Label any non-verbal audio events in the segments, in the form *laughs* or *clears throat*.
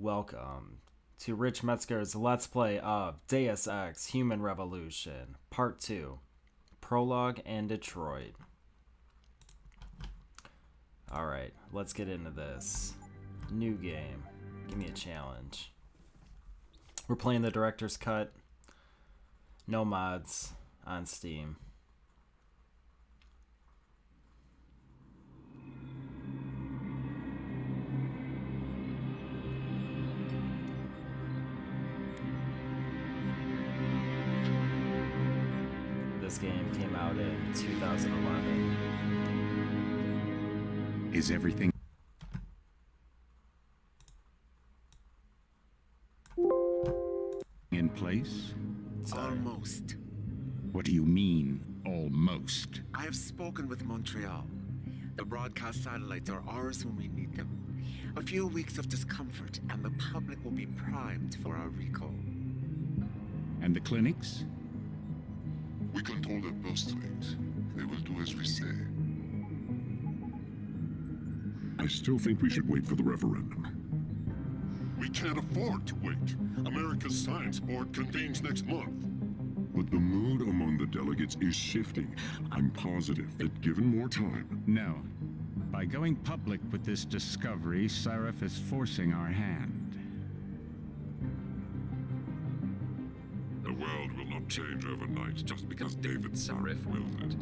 Welcome to Rich Metzger's Let's Play of Deus Ex Human Revolution, Part 2 Prologue and Detroit. Alright, let's get into this. New game. Give me a challenge. We're playing the director's cut. No mods on Steam. 2011. Is everything in place? Sorry. Almost. What do you mean, almost? I have spoken with Montreal. The broadcast satellites are ours when we need them. A few weeks of discomfort, and the public will be primed for our recall. And the clinics? We control their birth rate. They will do as we say. I still think we should wait for the referendum. We can't afford to wait. America's Science Board convenes next month. But the mood among the delegates is shifting. I'm positive that given more time, No. By going public with this discovery, Sarif is forcing our hand. The world will not change overnight just because David Sarif wills it.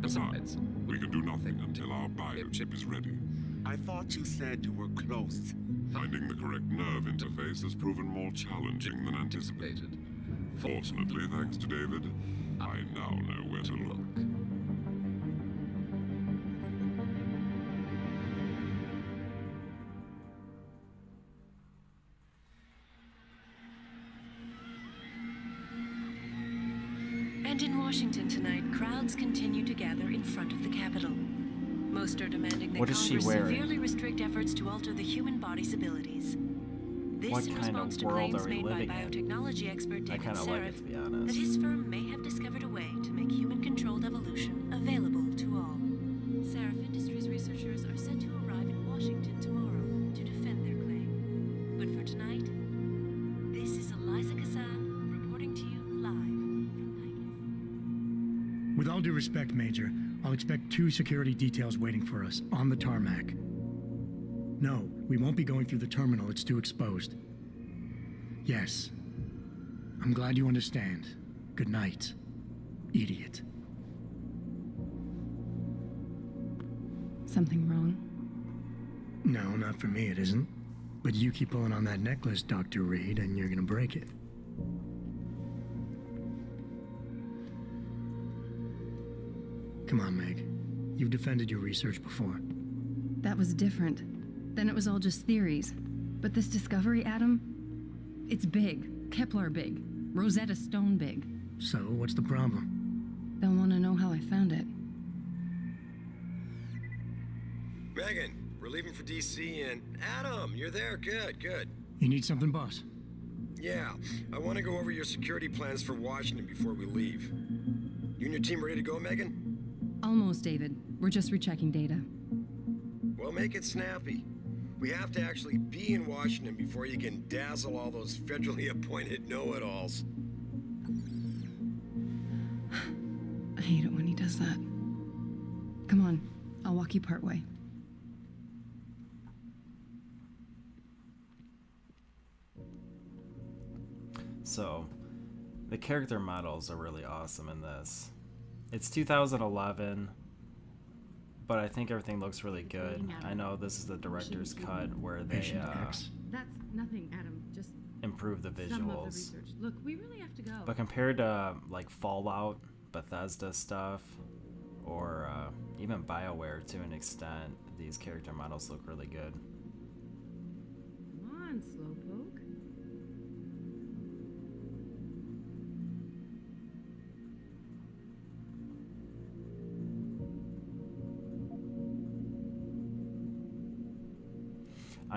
Besides, we can do nothing until our biochip is ready. I thought you said you were close. Finding the correct nerve interface has proven more challenging than anticipated. Fortunately, thanks to David, I now know where to look. And in Washington tonight, crowds continue to gather in front of the Capitol. Most are demanding that Congress severely restrict efforts to alter the human body's abilities. This What in response to claims made by living in? biotechnology expert David of like it, to Sarif be that his firm may have discovered a way to make human-controlled evolution With all due respect, Major, I'll expect two security details waiting for us on the tarmac. No, we won't be going through the terminal, it's too exposed. Yes. I'm glad you understand. Good night, idiot. Something wrong? No, not for me, it isn't. But you keep pulling on that necklace, Dr. Reed, and you're gonna break it. Come on, Meg. You've defended your research before. That was different. Then it was all just theories. But this discovery, Adam, it's big. Kepler big. Rosetta Stone big. So, what's the problem? They'll want to know how I found it. Megan, we're leaving for DC and Adam, you're there. Good, good. You need something, boss? Yeah, I want to go over your security plans for Washington before we leave. You and your team ready to go, Megan? Almost, David. We're just rechecking data. Well, make it snappy. We have to actually be in Washington before you can dazzle all those federally appointed know-it-alls. I hate it when he does that. Come on, I'll walk you part way. So, the character models are really awesome in this. It's 2011, but I think everything looks really good. I know this is the director's cut where they uh, That's nothing, Adam. Just improve the visuals. Look, we really have to go. But compared to like Fallout, Bethesda stuff, or uh, even BioWare to an extent, these character models look really good.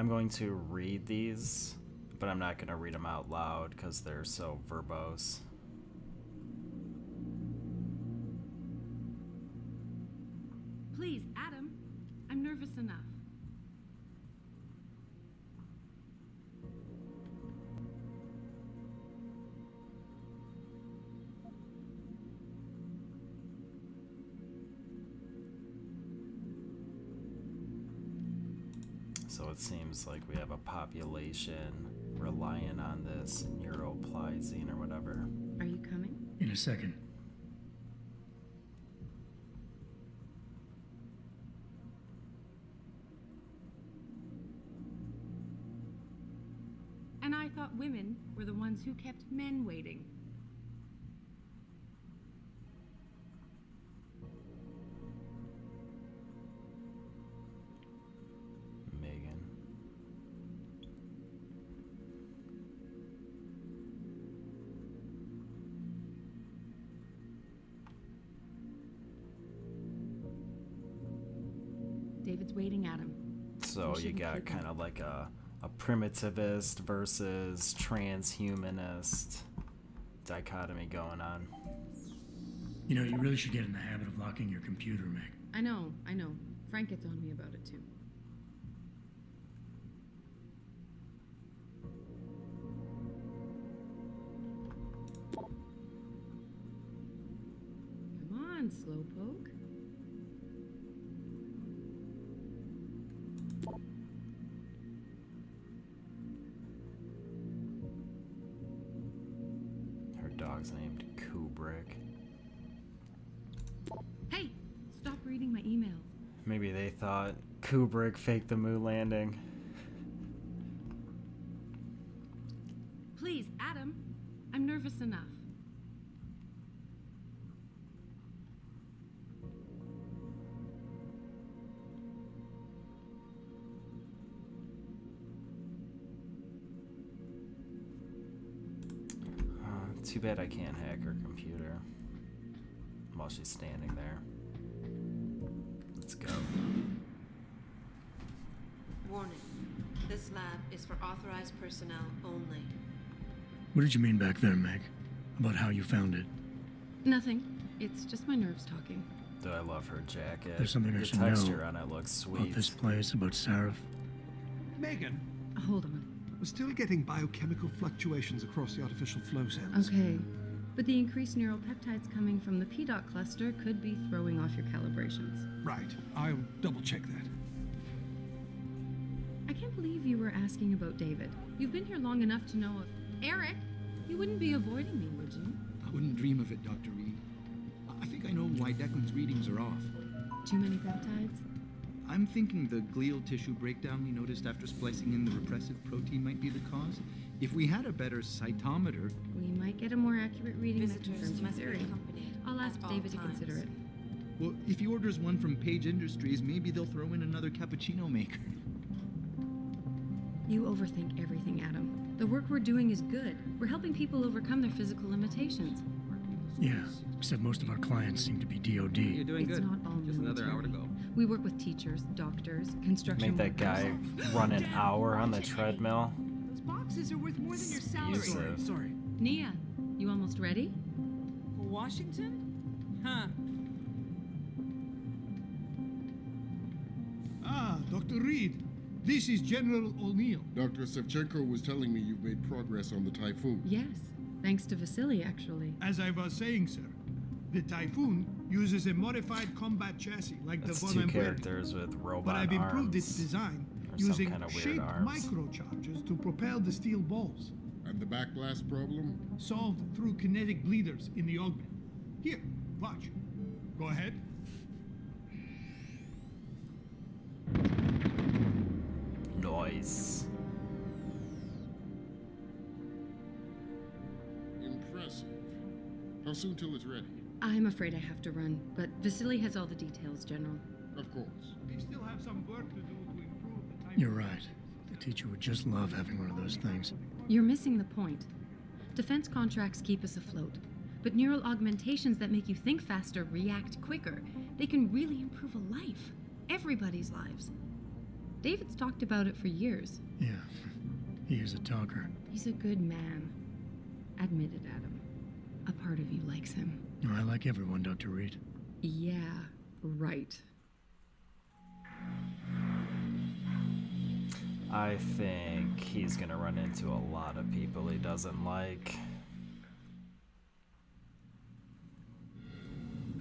I'm going to read these, but I'm not going to read them out loud because they're so verbose. So it seems like we have a population relying on this neuroplizine or whatever. Are you coming? In a second. And I thought women were the ones who kept men waiting. You shouldn't got keep him. kind of like a, a primitivist versus transhumanist dichotomy going on. You know, you really should get in the habit of locking your computer, Meg. I know, I know. Frank gets on me about it too. Come on, Slowpoke. Named Kubrick. Hey, stop reading my emails. Maybe they thought Kubrick faked the moon landing. Please, Adam. I'm nervous enough. Too bad I can't hack her computer while she's standing there. Let's go. Warning. This lab is for authorized personnel only. What did you mean back there, Meg? About how you found it? Nothing. It's just my nerves talking. Do I love her jacket? There's something I the should texture know on it looks sweet. About this place, about Sarif. Megan, Hold on. We're still getting biochemical fluctuations across the artificial flow cells. Okay. But the increased neural peptides coming from the PDOT cluster could be throwing off your calibrations. Right. I'll double check that. I can't believe you were asking about David. You've been here long enough to know. Eric, you wouldn't be avoiding me, would you? I wouldn't dream of it, Dr. Reed. I think I know why Declan's readings are off. Too many peptides? I'm thinking the glial tissue breakdown we noticed after splicing in the repressive protein might be the cause. If we had a better cytometer, We might get a more accurate reading that Visitors confirms your theory. I'll ask at all David to consider it. well, if he orders one from Page Industries, maybe they'll throw in another cappuccino maker. You overthink everything, Adam. The work we're doing is good. We're helping people overcome their physical limitations. Yeah, except most of our clients seem to be DOD. You're doing it's good. not all Just another hour to go. We work with teachers, doctors, construction Make that guy run an hour on the treadmill. Those boxes are worth more than your salary. Abusive. Sorry. Nia, you almost ready? For Washington? Huh. Ah, Dr. Reed. This is General O'Neill. Dr. Shevchenko was telling me you've made progress on the Typhoon. Yes, thanks to Vasily, actually. As I was saying, sir, the Typhoon uses a modified combat chassis like That's the one two I'm wearing. with robot But I've improved its design using kind of shaped arms. microcharges to propel the steel balls. And the backblast problem? Solved through kinetic bleeders in the augment. Here, watch. Go ahead. Noise. Soon till it's ready? I'm afraid I have to run, but Vasily has all the details, General. Of course. We still have some work to do to improve the Typhoon. You're right. The teacher would just love having one of those things. You're missing the point. Defense contracts keep us afloat, but neural augmentations that make you think faster, react quicker, they can really improve a life. Everybody's lives. David's talked about it for years. Yeah, *laughs* he is a talker. He's a good man. Admit it, Adam. A part of you likes him. Oh, I like everyone, Dr. Reed. Yeah, right. I think he's gonna run into a lot of people he doesn't like.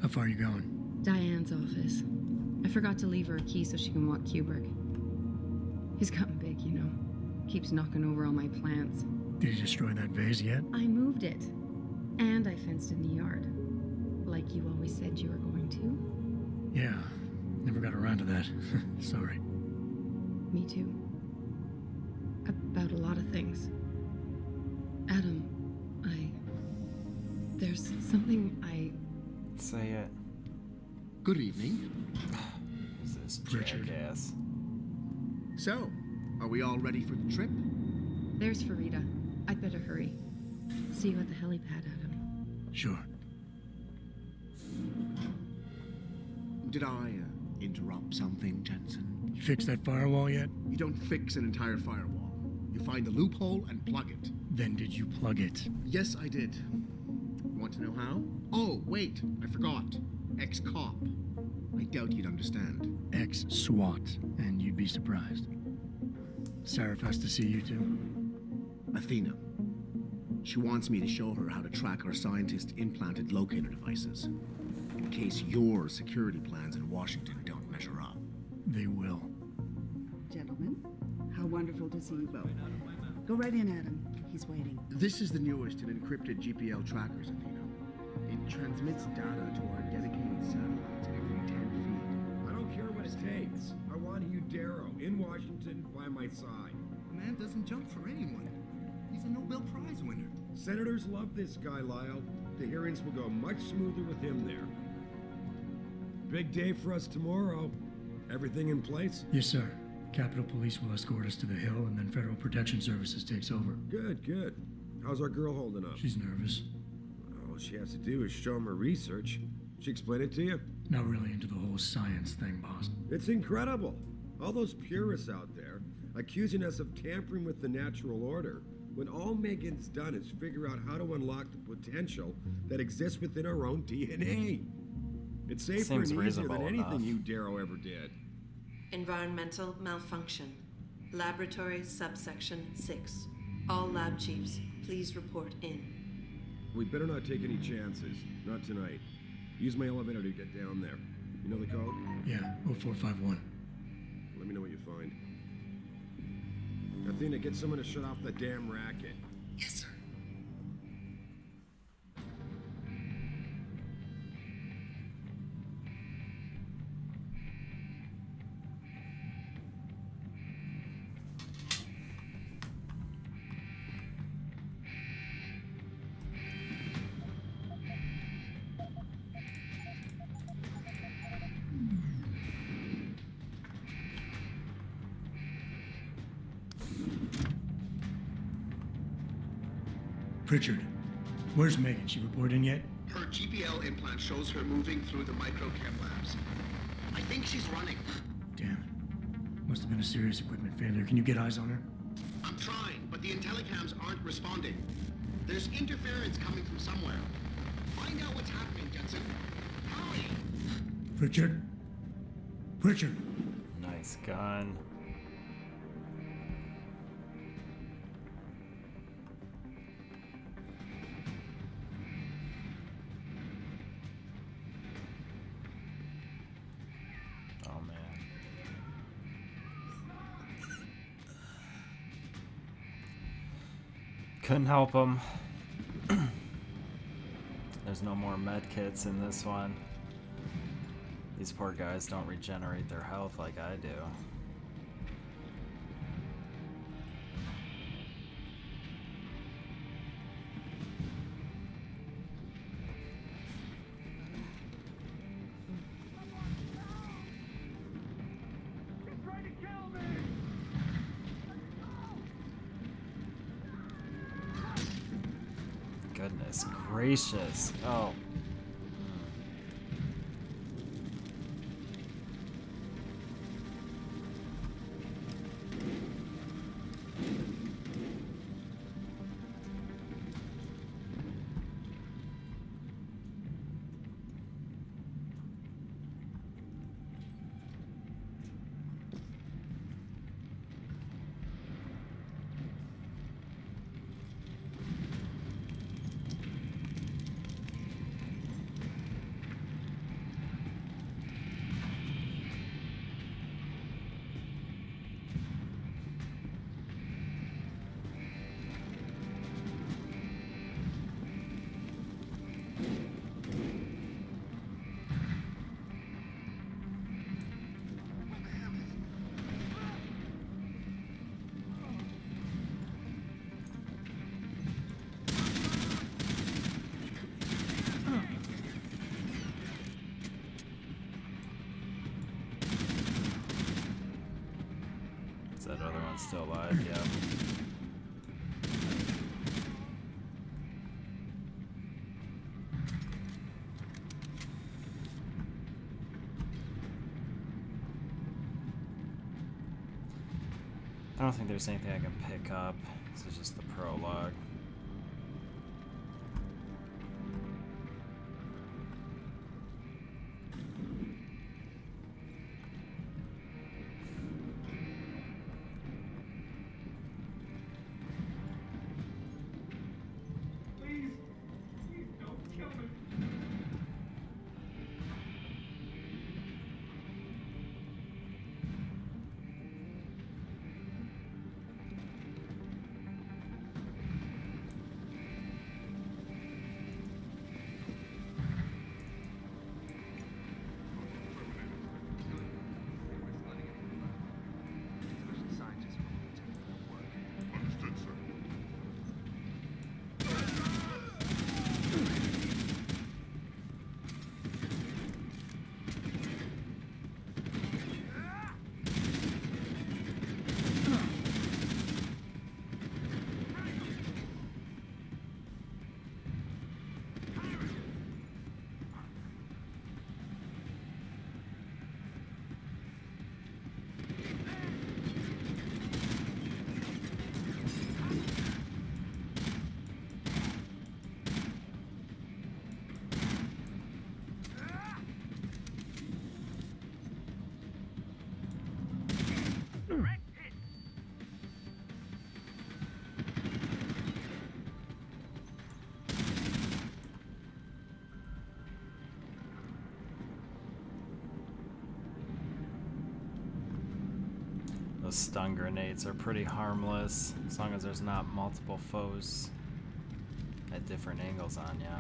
How far are you going? Diane's office. I forgot to leave her a key so she can walk Kubrick. He's gotten big, you know. Keeps knocking over all my plants. Did you destroy that vase yet? I moved it. And I fenced in the yard. Like you always said you were going to. Yeah. Never got around to that. *laughs* Sorry. Me too. About a lot of things. Adam, I. There's something I. Say it. Good evening. Who's *sighs* this Richard. jackass? So, are we all ready for the trip? There's Farida. I'd better hurry. See you at the helipad, Adam. Sure. Did I uh, interrupt something, Jensen? You fixed that firewall yet? You don't fix an entire firewall. You find the loophole and plug it. Then did you plug it? Yes, I did. Want to know how? Oh, wait, I forgot. Ex-cop. I doubt you'd understand. Ex SWAT, and you'd be surprised. Sarif has to see you too. Athena. She wants me to show her how to track our scientist implanted locator devices. In case your security plans in Washington don't measure up. They will. Gentlemen, how wonderful to see you both. Go right in, Adam. He's waiting. This is the newest in encrypted GPL trackers, Athena. It transmits data to our dedicated satellites every 10 feet. I don't care what it takes. I want Hugh Darrow in Washington by my side. The man doesn't jump for anyone. He's a Nobel Prize winner. Senators love this guy, Lyle. The hearings will go much smoother with him there. Big day for us tomorrow. Everything in place? Yes, sir. Capitol Police will escort us to the Hill, and then Federal Protection Services takes over. Good, good. How's our girl holding up? She's nervous. All she has to do is show him her research. She explained it to you? Not really into the whole science thing, boss. It's incredible. All those purists out there accusing us of tampering with the natural order when all Megan's done is figure out how to unlock the potential that exists within our own DNA. It's safer Seems and easier than anything enough. you Darrow ever did. Environmental malfunction. Laboratory subsection 6. All lab chiefs, please report in. We better not take any chances. Not tonight. Use my elevator to get down there. You know the code? Yeah, 0451. Let me know what you find. Athena, get someone to shut off the damn racket. Yes, sir. Pritchard, where's Megan? She report in yet? Her GPL implant shows her moving through the microchem labs. I think she's running. Damn it. Must have been a serious equipment failure. Can you get eyes on her? I'm trying, but the intellicams aren't responding. There's interference coming from somewhere. Find out what's happening, Jensen. Hurry! Pritchard? Pritchard! Nice gun. Couldn't help him. *clears throat* There's no more med kits in this one. These poor guys don't regenerate their health like I do. Gracious. Oh. Still alive, yeah. I don't think there's anything I can pick up. This is just the prologue. Those stun grenades are pretty harmless, as long as there's not multiple foes at different angles on ya.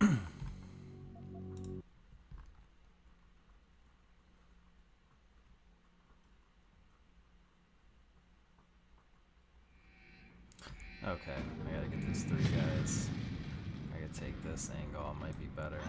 *clears throat* Okay, I gotta get these three guys. I could take this angle, it might be better.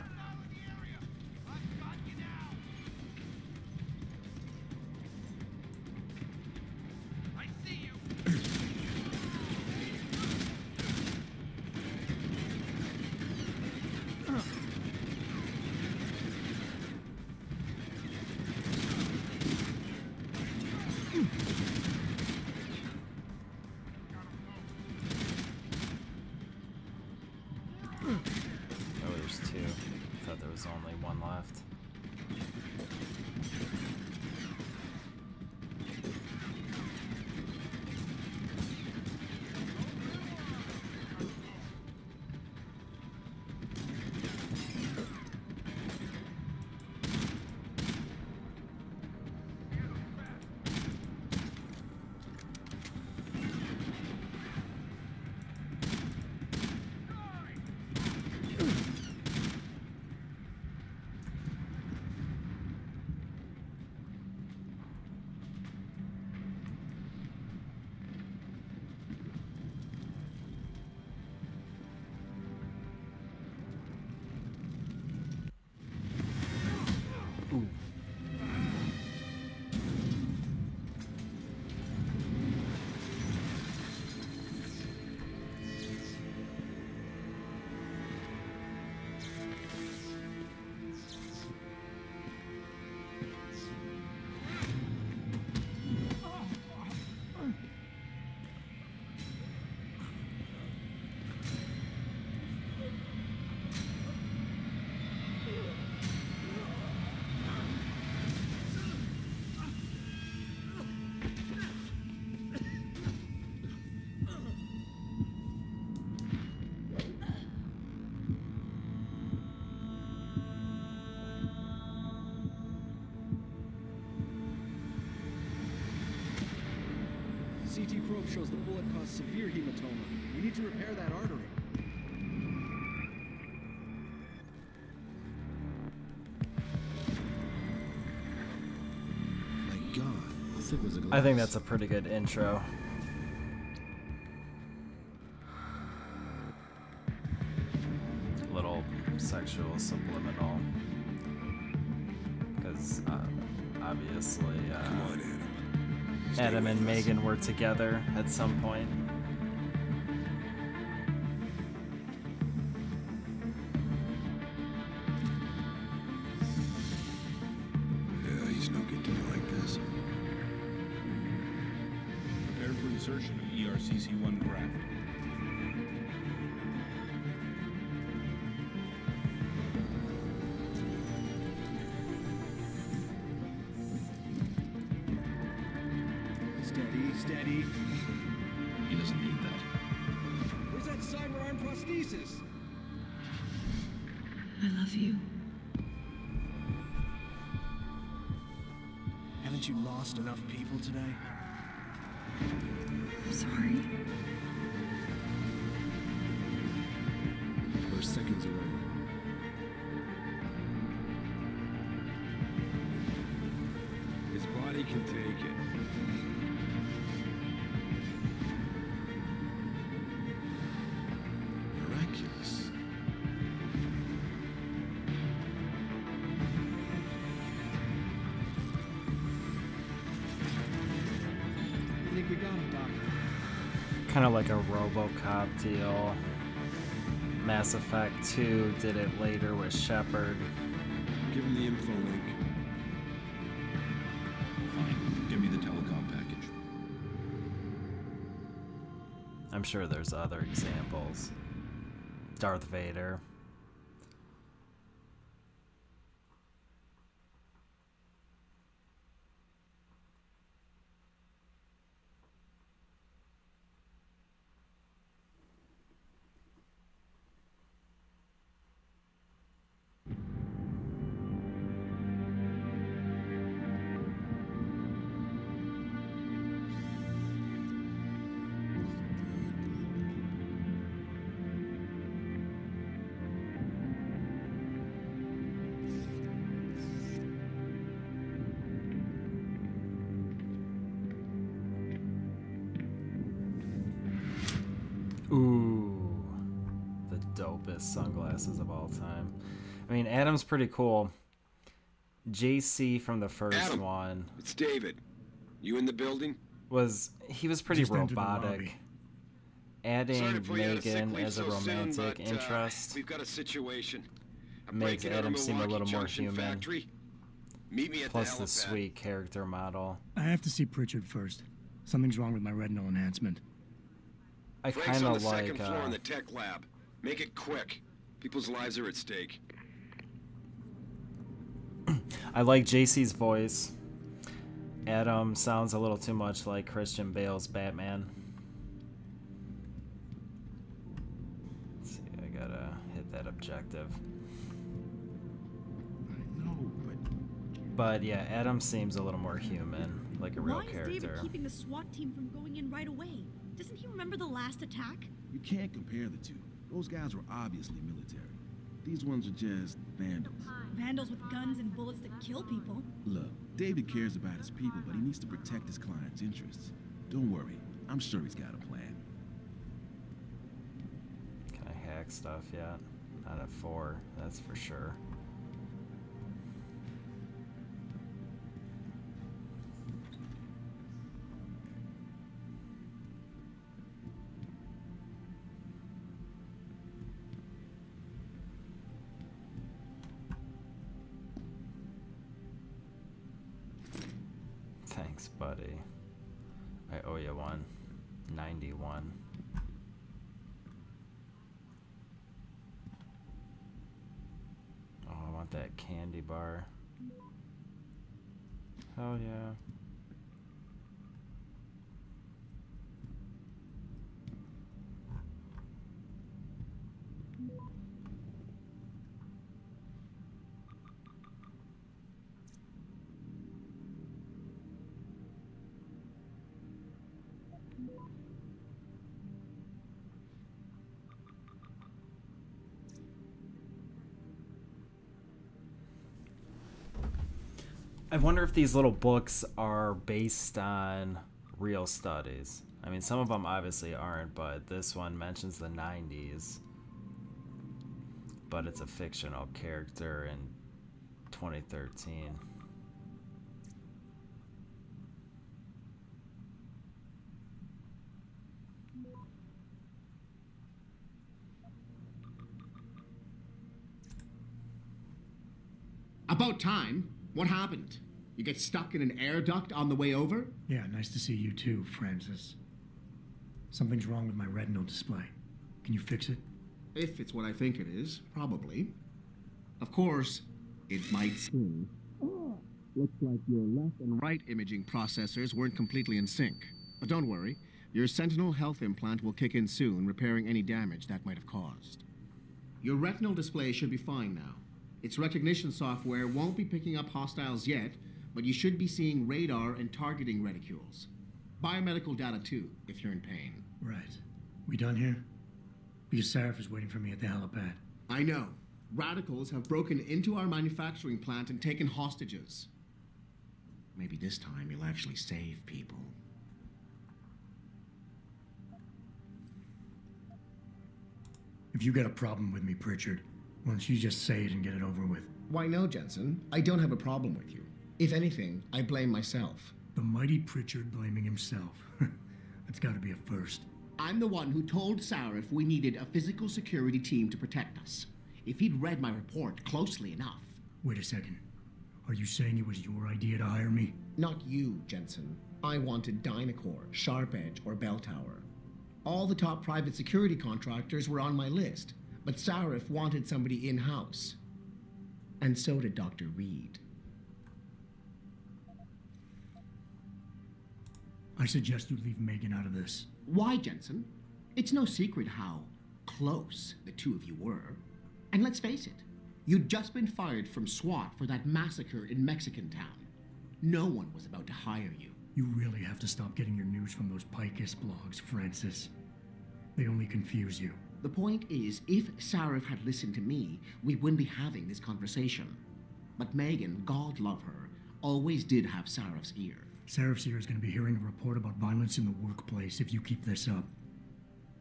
CT probe shows the bullet caused severe hematoma. We need to repair that artery. My God, how thick was the? I think that's a pretty good intro. Megan were together at some point. Steady, steady. He doesn't need that. Where's that cyber arm prosthesis? I love you. Haven't you lost enough people today? I'm sorry. We're seconds away. His body can take it. Kind of like a Robocop deal. Mass Effect 2 did it later with Shepard. Give him the info link. Fine. Give me the telecom package. I'm sure there's other examples. Darth Vader. Adam's pretty cool. JC from the first Adam. one It's David. You in the building? was he was pretty Just robotic. lobby. Sorry Adding to pull you out of sick Megan leave as a so soon, romantic but, uh, interest we've got a situation. I'm makes breaking out Adam seem a little more human. Factory. Meet me at Plus the the sweet character model. I have to see Pritchard first. Something's wrong with my retinal enhancement. I Frank's kind on of the second like. floor Uh, in the tech lab. Make it quick. People's lives are at stake. I like JC's voice. Adam sounds a little too much like Christian Bale's Batman. Let's see, I gotta hit that objective. No, but But yeah, Adam seems a little more human, like a real Why is David keeping the SWAT team from going in right away? Doesn't he remember the last attack? You can't compare the two. Those guys were obviously military. These ones are just vandals. Vandals with guns and bullets that kill people. Look, David cares about his people, but he needs to protect his client's interests. Don't worry, I'm sure he's got a plan. Can I hack stuff yet? Not at four, that's for sure. Candy bar. Hell yeah. I wonder if these little books are based on real studies. I mean, some of them obviously aren't, but this one mentions the 90s. But it's a fictional character in 2013. About time. What happened? You get stuck in an air duct on the way over? Yeah, nice to see you too, Francis. Something's wrong with my retinal display. Can you fix it? If it's what I think it is, probably. Of course, it might seem. Oh, looks like your left and right imaging processors weren't completely in sync. But don't worry, your Sentinel health implant will kick in soon, repairing any damage that might have caused. Your retinal display should be fine now. Its recognition software won't be picking up hostiles yet, but you should be seeing radar and targeting reticules. Biomedical data too, if you're in pain. Right. We done here? Because Sarif is waiting for me at the helipad. I know. Radicals have broken into our manufacturing plant and taken hostages. Maybe this time you'll actually save people. If you got a problem with me, Pritchard, why don't you just say it and get it over with? Why no, Jensen? I don't have a problem with you. If anything, I blame myself. The mighty Pritchard blaming himself. *laughs* That's gotta be a first. I'm the one who told Sarif we needed a physical security team to protect us. If he'd read my report closely enough. Wait a second. Are you saying it was your idea to hire me? Not you, Jensen. I wanted Dynacore, Sharp Edge, or Bell Tower. All the top private security contractors were on my list, but Sarif wanted somebody in house. And so did Dr. Reed. I suggest you leave Megan out of this. Why, Jensen? It's no secret how close the two of you were. And let's face it, you'd just been fired from SWAT for that massacre in Mexicantown. No one was about to hire you. You really have to stop getting your news from those Picus blogs, Francis. They only confuse you. The point is, if Sarif had listened to me, we wouldn't be having this conversation. But Megan, God love her, always did have Sarif's ear. Sarif's ear is going to be hearing a report about violence in the workplace if you keep this up.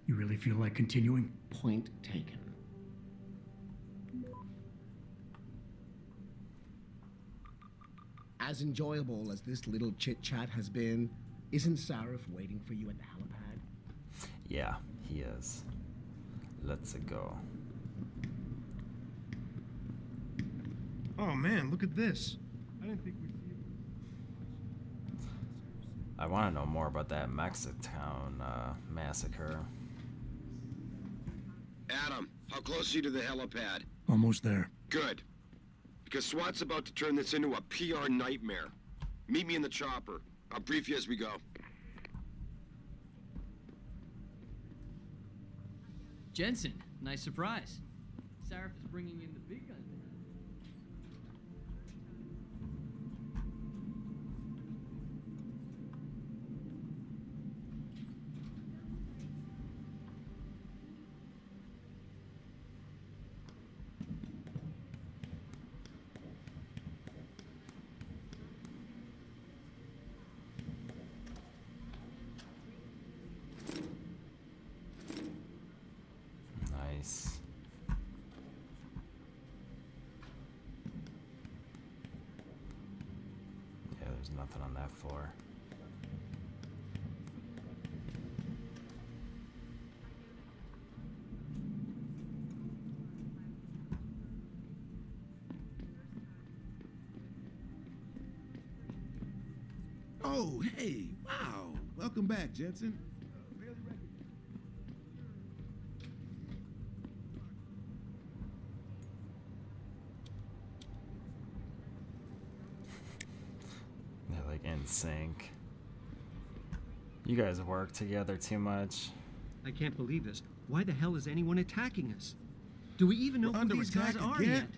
You really feel like continuing? Point taken. As enjoyable as this little chit chat has been, isn't Sarif waiting for you at the helipad? Yeah, he is. Let's go. Oh man, look at this. I didn't think we'd see it. I want to know more about that Mexican uh, massacre. Adam, how close are you to the helipad? Almost there. Good. Because SWAT's about to turn this into a PR nightmare. Meet me in the chopper. I'll brief you as we go. Jensen, nice surprise. Sarif is bringing in the big guns. Nice. Yeah, there's nothing on that floor. Oh, hey, wow. Welcome back, Jensen. They're like in sync. You guys work together too much. I can't believe this. Why the hell is anyone attacking us? Do we even know We're who these guys attack are yet?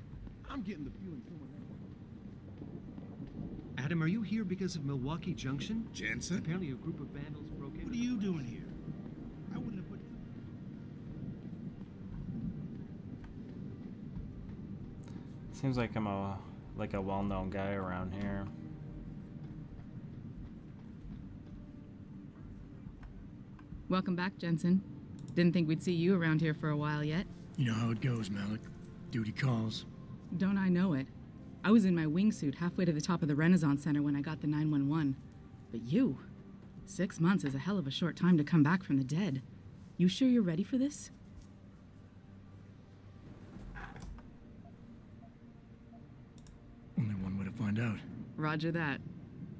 I'm getting the feeling someone Adam, are you here because of Milwaukee Junction? Jensen? Apparently a group of vandals broke in. What are you doing here? I wouldn't have put. Seems like I'm a like a well-known guy around here. Welcome back, Jensen. Didn't think we'd see you around here for a while yet. You know how it goes, Malik. Duty calls. Don't I know it? I was in my wingsuit halfway to the top of the Renaissance Center when I got the 911. But you? Six months is a hell of a short time to come back from the dead. You sure you're ready for this? Only one way to find out. Roger that.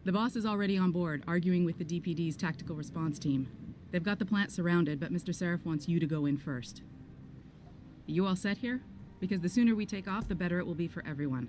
The boss is already on board, arguing with the DPD's tactical response team. They've got the plant surrounded, but Mr. Sarif wants you to go in first. You all set here? Because the sooner we take off, the better it will be for everyone.